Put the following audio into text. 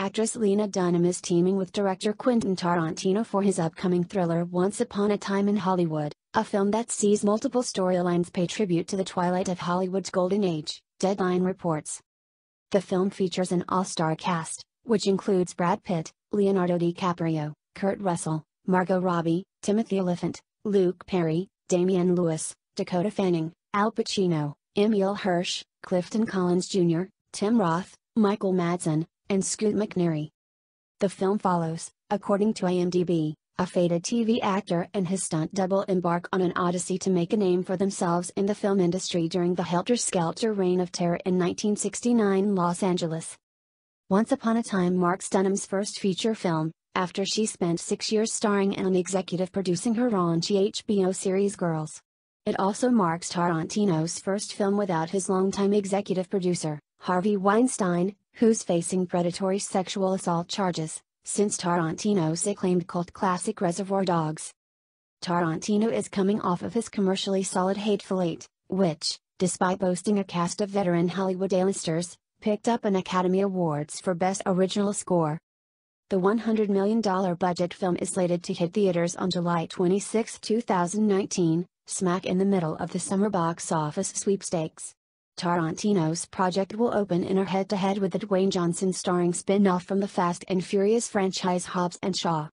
actress Lena Dunham is teaming with director Quentin Tarantino for his upcoming thriller Once Upon a Time in Hollywood, a film that sees multiple storylines pay tribute to the twilight of Hollywood's golden age, Deadline reports. The film features an all-star cast, which includes Brad Pitt, Leonardo DiCaprio, Kurt Russell, Margot Robbie, Timothy Olyphant, Luke Perry, Damian Lewis, Dakota Fanning, Al Pacino, Emile Hirsch, Clifton Collins Jr., Tim Roth, Michael Madsen, and Scoot McNairy. The film follows, according to IMDb, a faded TV actor and his stunt double embark on an odyssey to make a name for themselves in the film industry during the helter-skelter reign of terror in 1969 Los Angeles. Once Upon a Time marks Dunham's first feature film, after she spent six years starring and an executive producing her raunchy HBO series Girls. It also marks Tarantino's first film without his longtime executive producer, Harvey Weinstein, who's facing predatory sexual assault charges, since Tarantino's acclaimed cult classic Reservoir Dogs. Tarantino is coming off of his commercially solid Hateful Eight, which, despite boasting a cast of veteran Hollywood A-listers, picked up an Academy Awards for Best Original Score. The $100 million budget film is slated to hit theaters on July 26, 2019, smack in the middle of the summer box office sweepstakes. Tarantino's project will open in a head-to-head with the Dwayne Johnson starring spin-off from the Fast and Furious franchise Hobbs and Shaw.